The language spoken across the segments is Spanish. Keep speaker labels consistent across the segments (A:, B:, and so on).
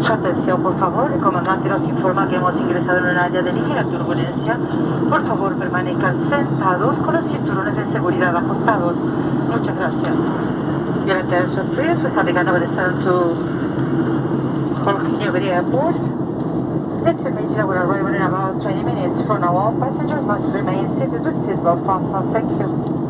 A: demasiado, por favor. El comandante nos informa que hemos ingresado en un área de ligera turbulencia. Por favor, permanezcan sentados con los cinturones de seguridad ajustados. Muchas gracias. Your attention, please. We have begun our descent to Newbery Airport. Let's imagine we're arriving in about 20 minutes. From now on, passengers must remain seated with seatbelt fastened. Thank you.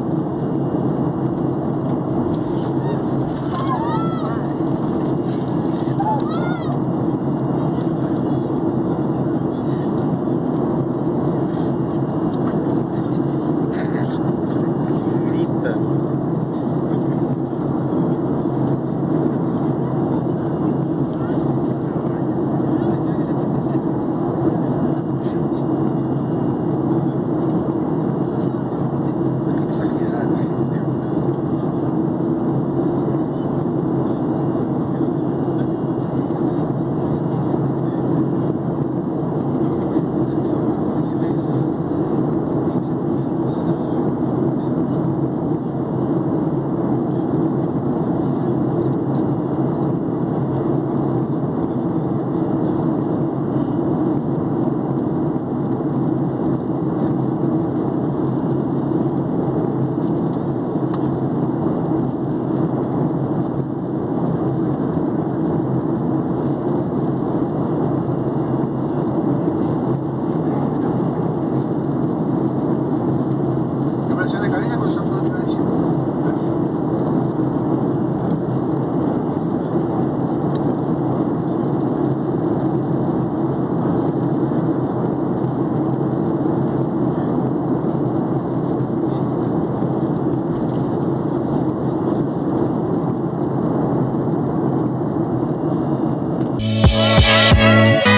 A: Thank